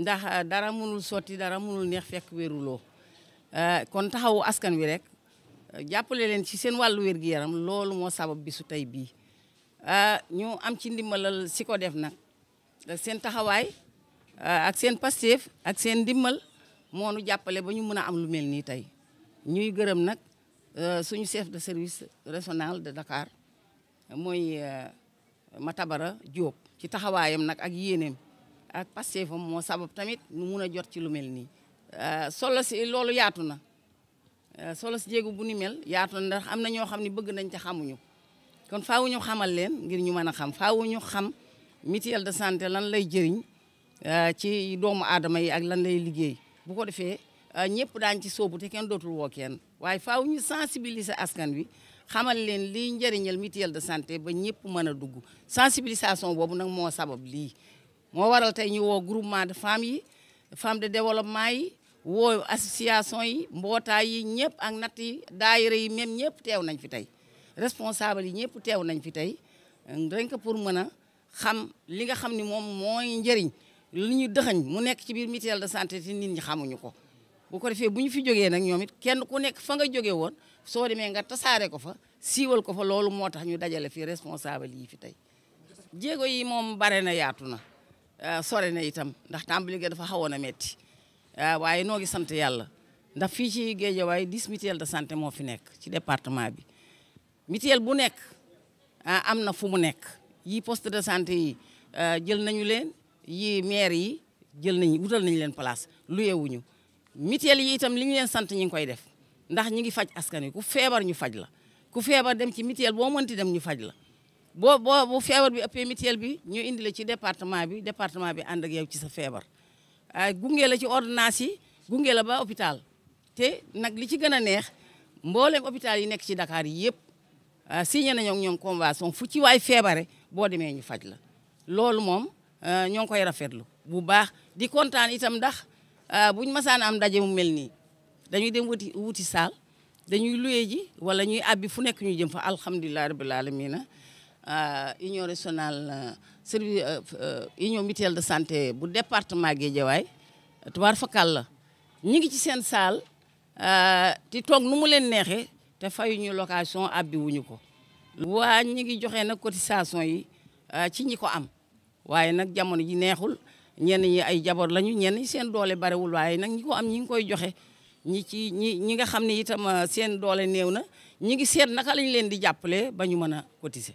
ndax euh, dara mënul sotti dara mënul neex fekk wéruloo euh, kon taxawu askan wi rek euh, jàppale leen ci seen wàllu wér gi yaram loolu moo sabab bisu tey bii ñu am ci ndimbalal si ko def nag seen taxawaay ak seen pasteef ak seen ndimbal moo nu jàppale ba ñu mën a am lu mel nii tey ñuy gërëm nag suñu chef de service régional de Dakar mooy euh, Matabara Diop ci taxawaayam nag ak yéeneem ak pasteefam moo sabab tamit nu mun a jot ci lu mel nii euh, solo si loolu yaatu na euh, solo si jéegu bu ni mel yaatu na ndax am na ñoo xam ne bëgg nañ te xamuñu kon faaw ñu xamal leen ngir ñu mën a xam faaw ñu xam mutuelle de santé lan lay jëriñ euh, ci doomu aadama yi ak lan lay liggéey bu ko defee ñëpp daañ ci soobu te kenn dootul woo kenn waaye faaw ñu sensibiliser askan wi xamal leen lii njëriñal mutuelle de santé ba ñëpp mën a dugg sensibilisation boobu nag moo sabab lii moo waral tey ñu woo groupement de femmes yi femmes de développement yi woo association yi mbootaay yi ñëpp ak natt yi daayira yi même ñëpp teew nañ fi tey responsable yi ñëpp teew nañ fi tey rien pour mën a xam li nga xam ni moom mooy njëriñ li ñu dëxañ mu nekk ci biir mutuelle de santé te nit ñi xamuñu ko bu ko defee bu ñu fi jógee nag ñoom it kenn ku nekk fa nga jógee woon soo demee nga tasaare ko fa siiwal ko fa loolu moo tax ñu dajale fi responsable yi fi tey jéego yi moom bare na yaatu na euh, sore na itam ndax tàmbali ga dafa xawoon a metti euh, waaye noo ngi sant yàlla ndax fii ci Guédiawaye dix mutuelle de santé moo fi nekk ci département bi mutuelle bu nekk ah, am na fu mu nekk yii poste de santé yi ah, jël nañu leen yii maire yi jël nañu wutal nañu leen place luyewuñu mutuelle yi itam li ñu leen sant ñu ngi koy def ndax ñu ngi faj askan wi ku feebar ñu faj la ku feebar dem ci mutuelle boo mënti dem ñu faj la boo boo bu feebar bi ëppee mutuelle bi ñu indi la ci département bi département bi ànd ak yow ci sa feebar ah, gunge la ci ordonnance yi gunge la ba hôpital te nag li ci gën a neex mboolem hôpital yi nekk ci Dakar yëpp ah, signé nañoo ak ñoom convention fu ci waay feebare boo demee ñu faj la loolu moom ah, ñoo ngi koy rafetlu bu baax di kontaan itam ndax ah, buñ masaan am ndaje mu mel nii dañuy dem wuti wuti saal dañuy luye ji wala ñuy abbi fu nekk ñu jëm fa alhamdulilah rabbil alamina Euh, union régionale euh, service euh, union mutuelle de santé bu département Guédiawaye tubaar fakal la ñi ngi ci seen saal euh, di toog nu mu leen neexee te fayuñu location abbi wuñu ko waa ñi ngi joxe nag cotisation yi euh, ci ñi ko am waaye nag jamono ji neexul ñenn ñi ay jaboot lañu ñenn ñi seen doole barewul waaye nag ñi ko am ñi ngi koy joxe ñi ci ñi ñi nga xam ne itam euh, seen doole néew na ñi ngi seet naka lañ leen di jàppale ba ñu mën a cotiser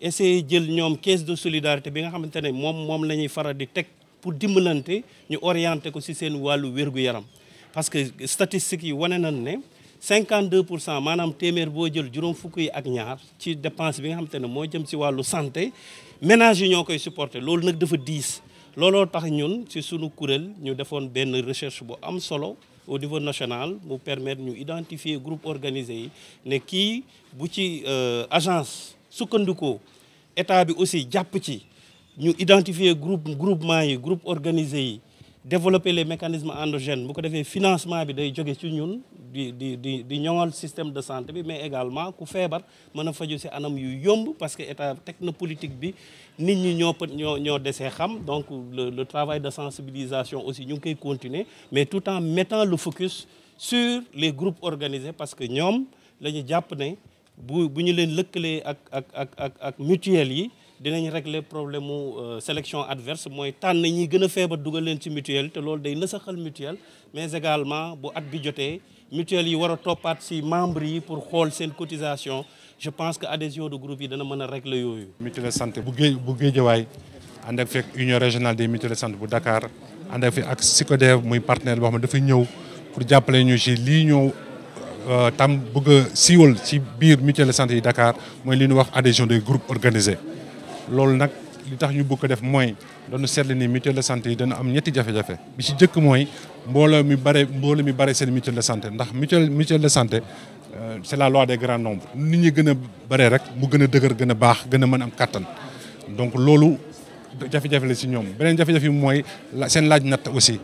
essayer jël ñoom caisse de solidarité bi nga xamante ne moom moom la ñuy faral di teg pour dimbalante ñu orienté ko si seen wàllu wér yaram parce que statistiques yi wane nañ ne 52 pour cent maanaam téeméer boo jël juróom fukk yi ak ñaar ci dépense bi nga xamante ne moo jëm si wàllu santé ménage yi ñoo koy supporter loolu nag dafa diis looloo tax ñun si sunu kuréel ñu defoon benn recherche bu am solo au niveau national mu permettre ñu identifier groupe organisé yi ne kii bu ci euh, agence sukkandikoo état bi aussi jàpp ci ñu identifier groupe groupement yi groupe organisé yi développer les mécanismes endogènes bu ko defee financement bi day jóge ci ñun di di di di ñoŋal système de santé bi mais également ku feebar mën a faju si anam yu yomb parce que état teg na politique bi nit ñi ñoo pët ñoo ñoo desee xam donc le le travail de sensibilisation aussi ñu ngi koy continuer mais tout en mettant le focus sur les groupes organisés parce que ñoom la ñu jàpp ne bu bu ñu leen lëkkalee ak ak ak ak ak mutuelle yi dinañ régler problème mu euh, sélection adverse mooy tànn ñi gën a feebar dugal leen ci mutuelle te loolu day nasaxal mutuelle mais également bu at bi jotee mutuelle yi war a toppaat si membre yi pour xool seen cotisation je pense que adhésion de groupe yi dana mën a régler yooyu. mutuelle santé bu géej bu géejawaay ànd ak fekk union régionale des mutuelles de santé bu Dakar ànd ak fi ak Sicodev muy partenaire boo xam ne dafay ñëw pour jàppale ñu ci lii ñëw euh, tam bëgg a siiwal ci biir mutuelle de santé yi Dakar mooy li ñu wax adhésion des groupes organisés. loolu nag li tax ñu bëgg ko def mooy dañu seetlu ni mutuelle de santé yi dana am ñetti jafe-jafe bi ci jëkk mooy mbooloo mi bare mbooloo mi bare seen mutuelle de santé ndax mutuelle mutuelle de santé Euh, c'est la loi des grands nombres. nit ñi gën a bare rek mu gën a dëgër gën a baax gën a mën am kàttan donc loolu jafe-jafe la si ñoom beneen jafe-jafe bi mooy seen laaj natt aussi.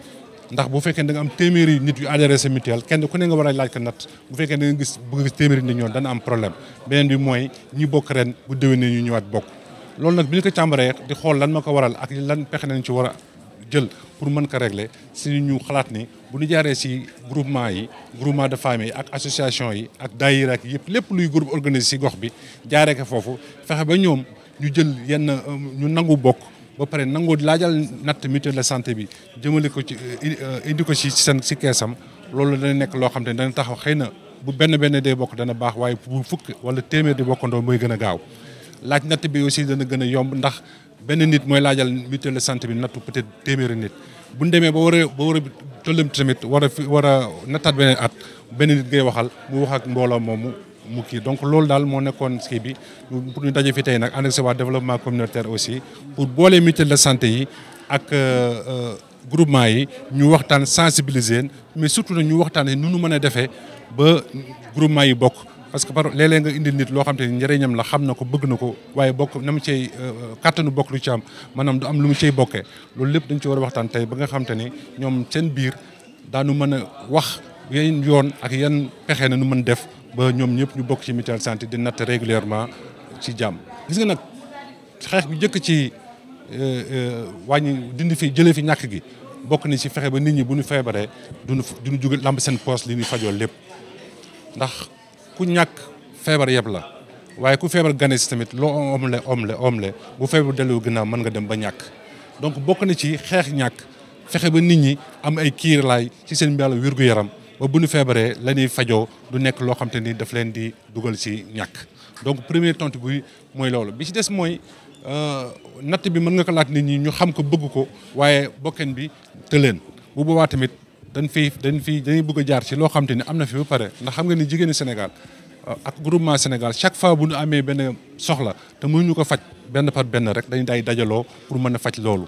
ndax bu fekkee da nga am téeméeri nit yu adhéré sa mutuelle kenn ku ne nga war a laaj ko natt bu fekkee da nga gis bëgg gis téeméeri nit ñoon dana am problème beneen bi mooy ñi bokk ren bu déwénee ñu ñëwaat bokk loolu nag bi ñu ko càmbaree di xool lan ma ko waral ak lan pexe nañ ci war a jël pour mën ko régler si ñu xalaat ni bu ñu jaaree si groupement yi groupement de femmes yi ak association yi ak daayira ak yëpp lépp luy groupe organisé si gox bi jaaree ko foofu fexe ba ñoom ñu jël yenn euh, ñu nangu bokk ba pare nangoo laajal natt mutuelle de santé bi jëmale ko ci euh, indi ko si seen si keesam loolu dana nekk loo xam te ne dana taxaw xëy na bu benn benn dee bokk dana baax waaye bu fukk wala téeméer di bokkandoo mooy gën a gaaw laaj natt bi aussi dana gën a yomb ndax benn nit mooy laajal mutuelle de santé bi nattu peut-être téeméeri nit bu ñu demee ba war a ba war a tollam tamit war a fi war a nattaat beneen at benn nit ngay waxal mu wax ak mbooloo moomu mu kii donc loolu daal moo nekkoon kii bi pour ñu daje fi tey nag ànd ak waa développement communautaire aussi pour boole mutuelle de santé yi ak. Euh, euh, groupement yi ñu waxtaan sensibiliser mais surtout nag ñu waxtaan nu nu mën a defee ba groupement yi bokk parce que par léeg-léeg nga indi nit loo xam te ni njëriñam la xam na ko bëgg na ko waaye bokk na mu cey euh, kàttanu bokk lu ci am maanaam du am lu mu cey bokkee loolu lépp dañ ci war a waxtaan tey ba nga xam te ni ñoom seen biir daanu mën a wax yan yoon ak yan pexe na nu mën def ba ñoom ñëpp ñu bokk ci mutuelle santé di natt régulièrement ci jàmm gis nga nag xeex bi njëkk ci euh, euh, wàññi dindi fi jëlee fi ñàkk gi bokk ni ci fexe ba nit ñi bu ñu feebaree duñu duñu jóge lamb seen poos li ñuy fajoo lépp ndax ku ñàkk feebar yëpp la waaye ku feebar gane si tamit loo omle omle omle bu feebar dellu ginnaaw mën nga dem ba ñàkk donc bokk na ci xeex ñàkk fexe ba nit ñi am ay kiir laay ci seen mbàll wér gu yaram ba bu ñu feebaree la ñuy fajoo du nekk loo xam te ni daf leen di dugal ci ñàkk donc premier tontu bi mooy loolu bi ci des mooy euh, natt bi mën nga ko laaj nit ñi ñu xam ko bëgg ko waaye bokken bi te leen bu boobaa tamit dañ fi dañ fi dañuy bëgg a jaar ci loo xam te ne am na fi ba pare ndax xam nga ni jigéenu Sénégal euh, ak groupement Sénégal chaque fois bu ñu amee benn soxla te mënuñu ko faj benn par benn rek dañu day dajaloo pour mën a faj loolu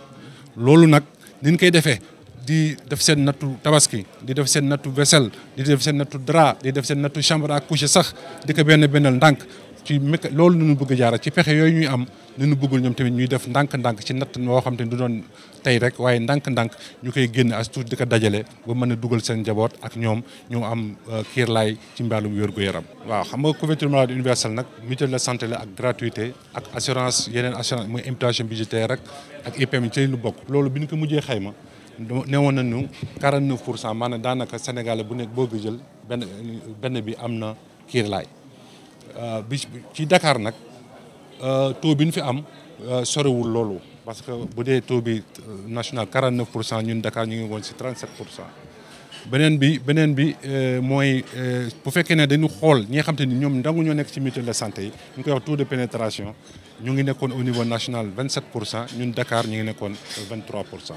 loolu nag niñ koy defee di def seen nattu tabaski di def seen nattu vaisselle di def seen nattu drap di def seen nattu chambre à coucher sax di ko benn bennal ndànk ci méca loolu nu ñu bëgg jaara ci pexe yooyu ñuy am nu ñu bëggul ñoom tamit ñuy def ndànk-ndànk ci natt moo xam te du doon tey rek waaye ndànk-ndànk ñu koy génn as tuut di ko dajale ba mën a dugal seen njaboot ak ñoom ñu am euh, kiirlaay ci mbaalum wér gu yaram. waaw xam nga couverture maladie universelle nag mutuelle de santé la ak gratuité. ak assurance yeneen assurance muy imputation budgétaire rek ak IPM ci lu bokk. loolu bi ñu ko mujjee xayma ne woon nañu 49 pour cent maanaam daanaka Sénégalais bu nekk boo ko jël benn benn bi am na kiirlaay euh, bi ci Dakar nag euh, taux bi ñu fi am euh, sorewul loolu. parce que bu dee taux bi national 49 pour cent ñun Dakar ñu ngi woon si 37 pour cent. beneen bi beneen bi euh, mooy euh, bu fekkee ne dañu xool ñi nga xam te ni ñoom ndangu ñoo nekk ci mutuelle de santé yi ñu koy wax taux de pénétration ñu ngi nekkoon au niveau national 27 pour cent ñun Dakar ñu ngi nekkoon 23 pour cent.